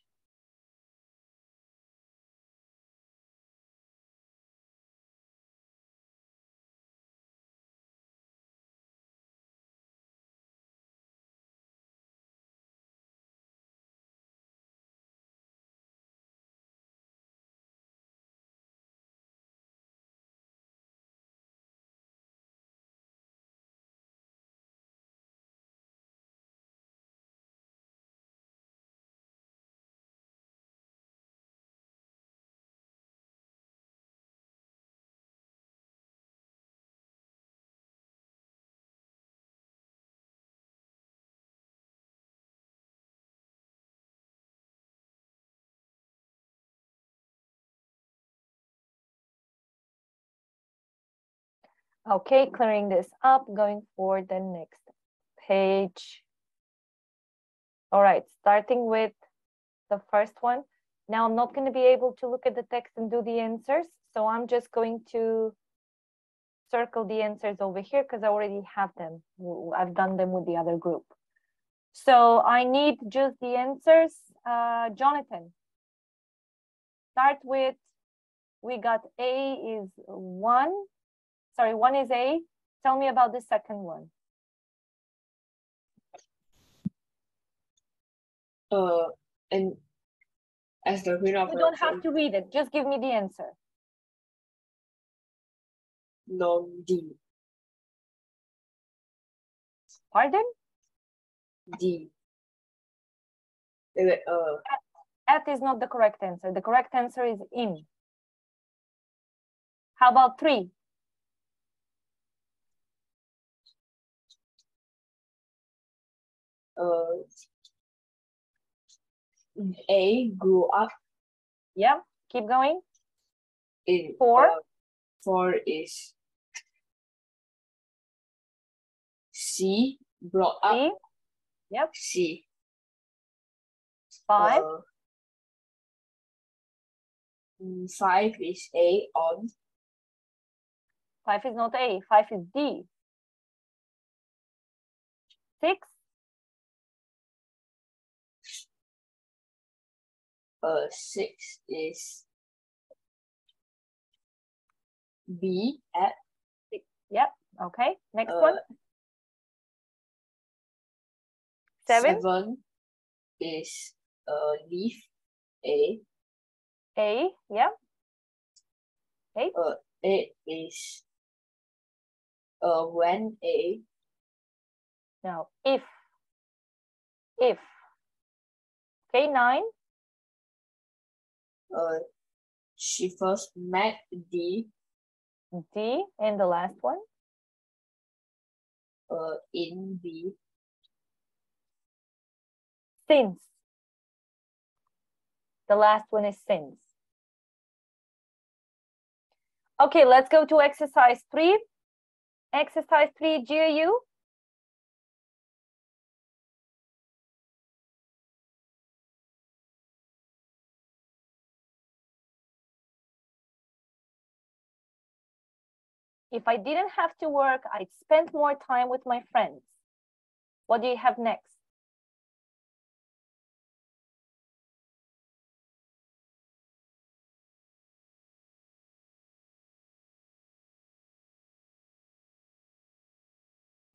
Okay, clearing this up, going for the next page. All right, starting with the first one. Now I'm not going to be able to look at the text and do the answers, so I'm just going to circle the answers over here because I already have them. I've done them with the other group. So I need just the answers. Uh, Jonathan, start with, we got A is one. Sorry, one is A. Tell me about the second one. Uh, and as the winner of You don't have to read it. Just give me the answer. no D Pardon? D. Uh, At is not the correct answer. The correct answer is in. How about three? Uh, A grew up Yeah, keep going. in Four. uh, four is C brought up C. Yep. C. Five. Uh, five is A on Five is not A. Five is D. Six. Uh six is B at six. Yep. Okay. Next uh, one. Seven. seven is uh leaf A A. Yep. Eight. uh eight is uh when A Now, if. If. Okay. Nine. Uh she first met D D. And the last one. uh in the Since. The last one is since. Okay, let's go to exercise three. Exercise three, GAU. If I didn't have to work, I'd spend more time with my friends. What do you have next?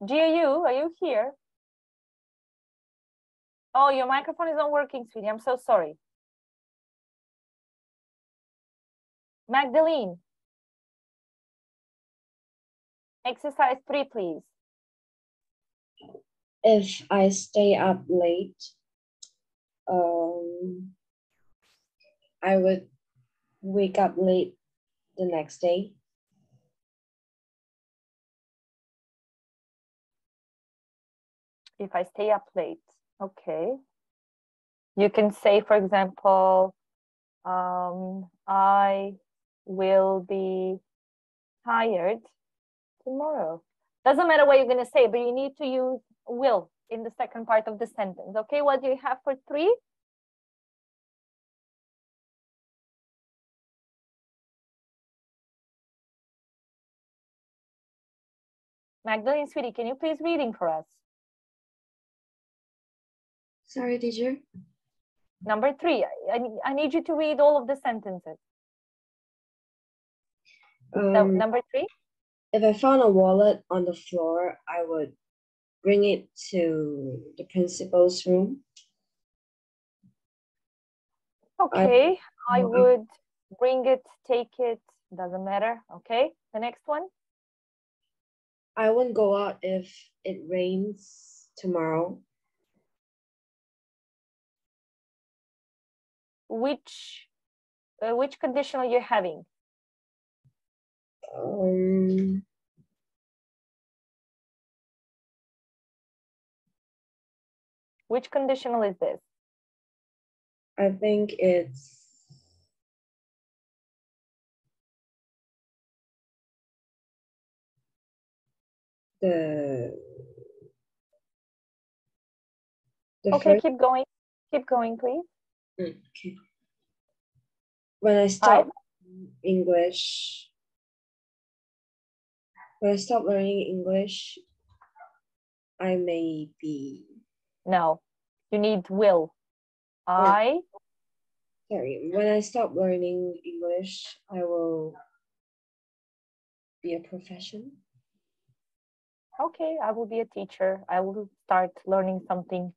GAU, are you here? Oh, your microphone is not working, sweetie. I'm so sorry. Magdalene. Exercise three, please. If I stay up late, um, I would wake up late the next day. If I stay up late, okay. You can say, for example, um, I will be tired tomorrow. Doesn't matter what you're going to say, but you need to use will in the second part of the sentence. Okay, what do you have for three? Magdalene, sweetie, can you please reading for us? Sorry, teacher. Number three, I, I, need- you to read all of the sentences. So Um, number three, if I found a wallet on the floor, I would bring it to the principal's room. okay, I Mhm. would bring it, take it, doesn't matter. Okay, the next one. I won't go out if it rains tomorrow. Which, uh, which conditional are you're having? Um, Which conditional is this? I think it's the the Okay, first keep going, keep going, please. Okay. When I stop English, when I stop learning English, I may be No, you need will. I, sorry. When I stop learning English, I will be a profession. okay, I will be a teacher. I will start learning something.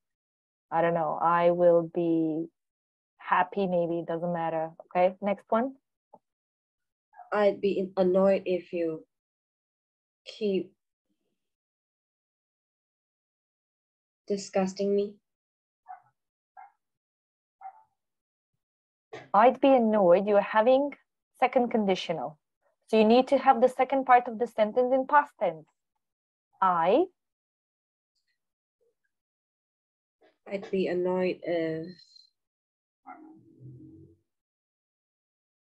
I don't know. I will be happy, maybe, doesn't matter. Okay, next one. I'd be annoyed if you keep disgusting me. I'd be annoyed. You're having second conditional. So you need to have the second part of the sentence in past tense. I, I'd be annoyed if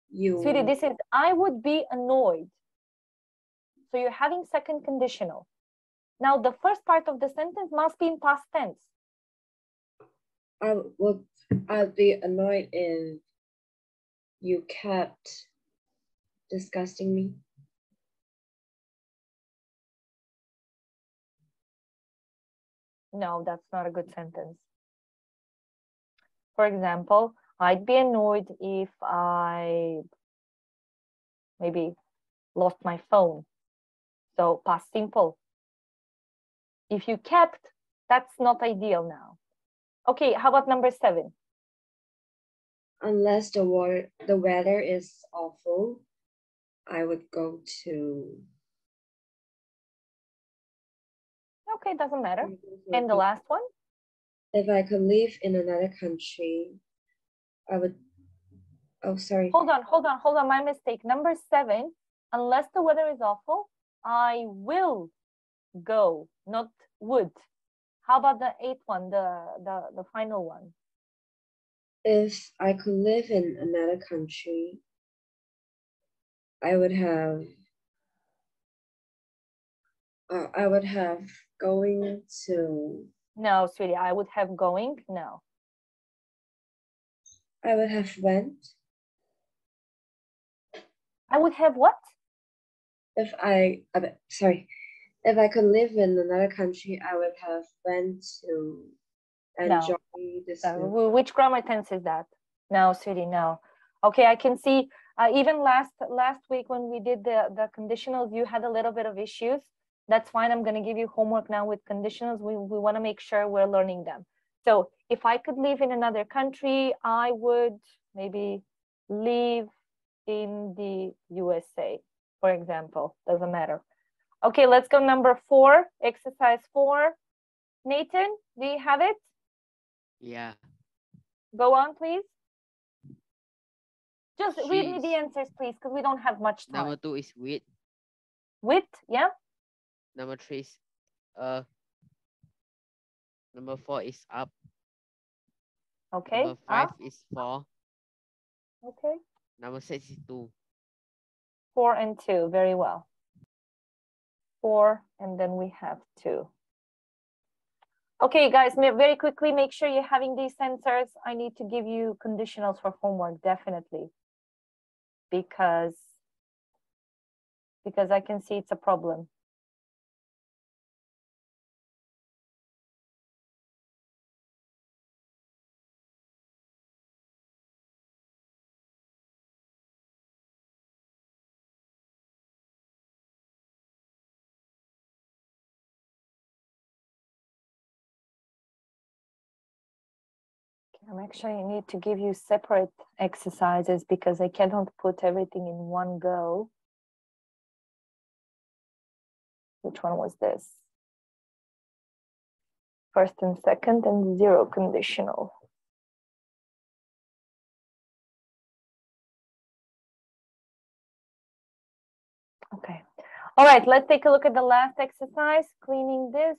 you. Sweetie, this is I would be annoyed. So you're having second conditional. Now the first part of the sentence must be in past tense. I would. I'd be annoyed if you kept disgusting me. No, that's not a good sentence. For example, I'd be annoyed if I maybe lost my phone. So past simple. If you kept, that's not ideal now. Okay, how about number seven? Unless the water, the weather is awful, I would go to. Okay, doesn't matter. And the last one? If I could live in another country, I would. Oh, sorry. Hold on, hold on, hold on. My mistake. Number seven, unless the weather is awful, I will go, not would. How about the eighth one, the, the, the final one? If I could live in another country, I would have. Uh, I would have going to. No, sweetie, I would have going. No. I would have went. I would have what? If I, sorry, if I could live in another country, I would have went to No. enjoy this. Uh, which grammar tense is that? No, sweetie, no. Okay, I can see uh, even last last week when we did the the conditionals, you had a little bit of issues. That's fine. I'm going to give you homework now with conditionals. We we want to make sure we're learning them. So if I could live in another country, I would maybe live in the USA, for example. Doesn't matter. Okay, let's go number four, exercise four. Nathan, do you have it? Yeah. Go on, please. Just read me the answers, please, because we don't have much time. Number two is with. With, yeah? Number three is uh. Number four is up. Okay. Number five up, is four. okay. Number six is two. Four and two, very well. Four, and then we have two. Okay, guys, very quickly, make sure you're having these sensors. I need to give you conditionals for homework, definitely. Because, because I can see it's a problem. I'm actually need to give you separate exercises because I cannot put everything in one go. Which one was this? First and second and zero conditional. Okay. All right, let's take a look at the last exercise, cleaning this.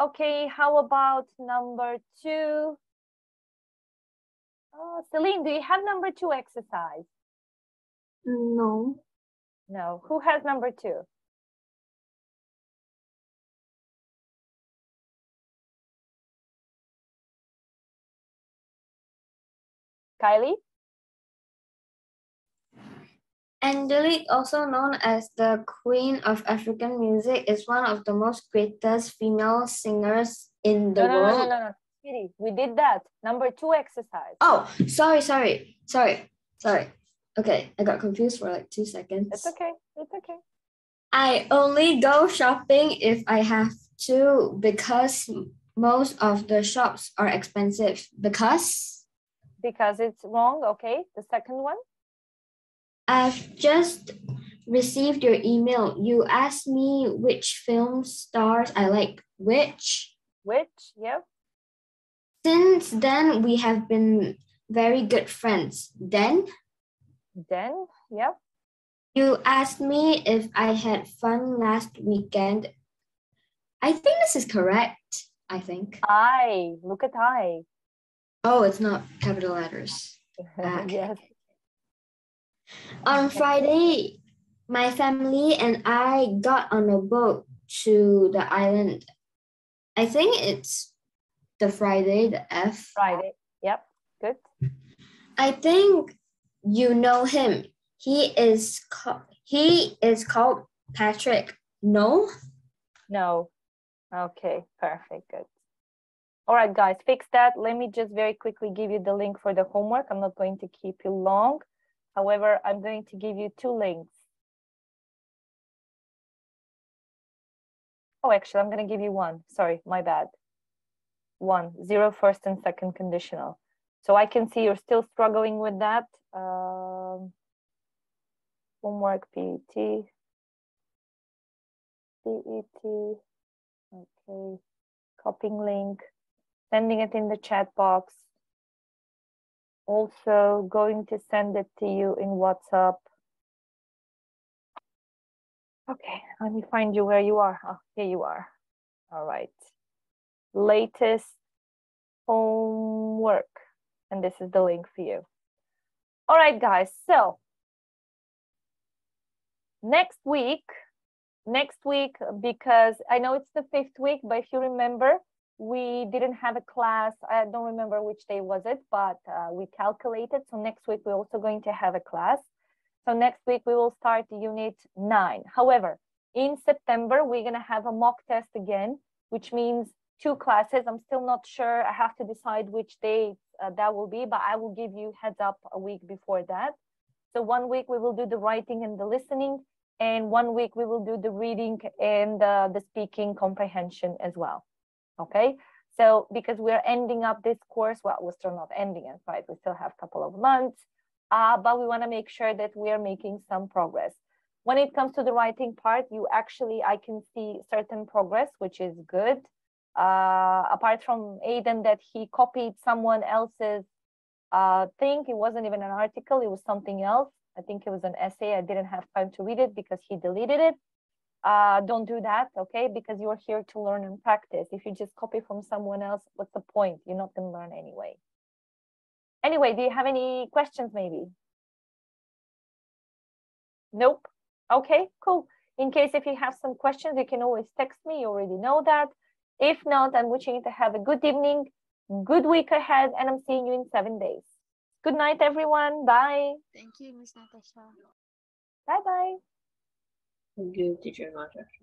Okay, how about number two? Oh, Celine, do you have number two exercise? No. No. Who has number two? Kylie? Angelique, also known as the Queen of African music, is one of the most greatest female singers in the No, no, no, world. no, no, no. Sweetie, we did that. Number two exercise. Oh, sorry, sorry, sorry, sorry. Okay, I got confused for like two seconds. It's okay. It's okay. I only go shopping if I have to because most of the shops are expensive. Because Because it's wrong. Okay. The second one. I've just received your email. You asked me which film stars I like. Which? Which? yep. Since then, we have been very good friends. Then Then, yep. you asked me if I had fun last weekend. I think this is correct. I think. I. Look at I. Oh, it's not capital letters. Yes. On Friday, my family and I got on a boat to the island. I think it's the Friday, the F. Friday. Yep. Good. I think you know him. He is called he is called Patrick. No? No. Okay, perfect, good. All right, guys, fix that. Let me just very quickly give you the link for the homework. I'm not going to keep you long. However, I'm going to give you two links. Oh, actually, I'm going to give you one. Sorry, my bad. One, zero first and second conditional. So I can see you're still struggling with that. Um, homework, PET. PET. Okay. Copying link, sending it in the chat box. Also going to send it to you in WhatsApp. Okay, let me find you where you are. Oh, here you are. All right. Latest homework. And this is the link for you. All right, guys. So next week, next week, because I know it's the fifth week, but if you remember, we didn't have a class. I don't remember which day was it, but uh, we calculated. So next week, we're also going to have a class. So next week we will start unit nine. However, in September, we're going to have a mock test again, which means two classes. I'm still not sure. I have to decide which day uh, that will be, but I will give you heads up a week before that. So one week we will do the writing and the listening, and one week we will do the reading and uh, the speaking comprehension as well. Okay. So because we're ending up this course, well, we're still not ending it, right? We still have a couple of months uh, but we want to make sure that we are making some progress. When it comes to the writing part, you actually, I can see certain progress, which is good. Uh, apart from Aiden that he copied someone else's uh, thing, it wasn't even an article, it was something else. I think it was an essay. I didn't have time to read it because he deleted it. Uh, don't do that, okay? Because you're here to learn and practice. If you just copy from someone else, what's the point? You're not going to learn anyway. Anyway, do you have any questions maybe? Nope. Okay, cool. In case if you have some questions, you can always text me. You already know that. If not, I'm wishing you to have a good evening, good week ahead, and I'm seeing you in seven days. Good night, everyone. Bye. Thank you, Miss Natasha. Bye-bye. Thank you, teacher Natasha.